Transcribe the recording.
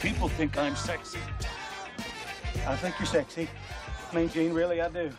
People think I'm sexy. I think you're sexy. I mean, Gene, really, I do.